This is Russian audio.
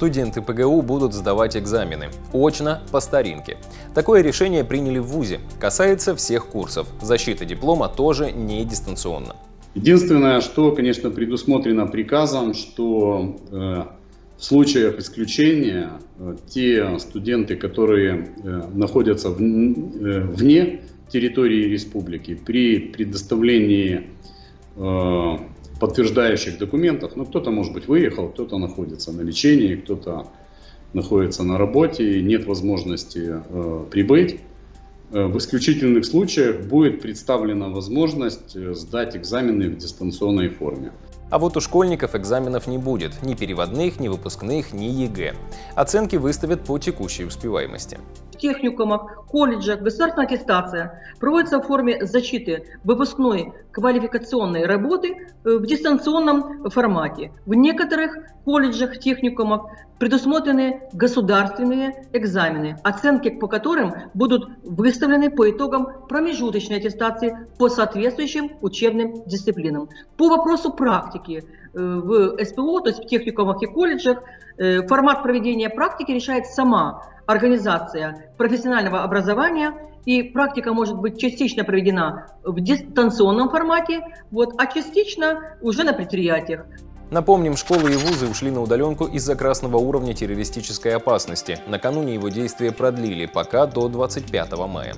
студенты ПГУ будут сдавать экзамены. Очно, по старинке. Такое решение приняли в ВУЗе. Касается всех курсов. Защита диплома тоже не дистанционно. Единственное, что, конечно, предусмотрено приказом, что э, в случаях исключения э, те студенты, которые э, находятся в, э, вне территории республики, при предоставлении э, подтверждающих документов, ну кто-то, может быть, выехал, кто-то находится на лечении, кто-то находится на работе, нет возможности э, прибыть, Э, в исключительных случаях будет представлена возможность э, сдать экзамены в дистанционной форме. А вот у школьников экзаменов не будет, ни переводных, ни выпускных, ни ЕГЭ. Оценки выставят по текущей успеваемости. Техникумах, колледжах государственная аттестация проводится в форме защиты выпускной квалификационной работы э, в дистанционном формате. В некоторых колледжах, техникумах предусмотрены государственные экзамены, оценки по которым будут выставлены по итогам промежуточной аттестации по соответствующим учебным дисциплинам. По вопросу практики э, в СПО, то есть в техникумах и колледжах, э, формат проведения практики решает сама организация профессионального образования, и практика может быть частично проведена в дистанционном формате, вот, а частично уже на предприятиях. Напомним, школы и вузы ушли на удаленку из-за красного уровня террористической опасности. Накануне его действия продлили пока до 25 мая.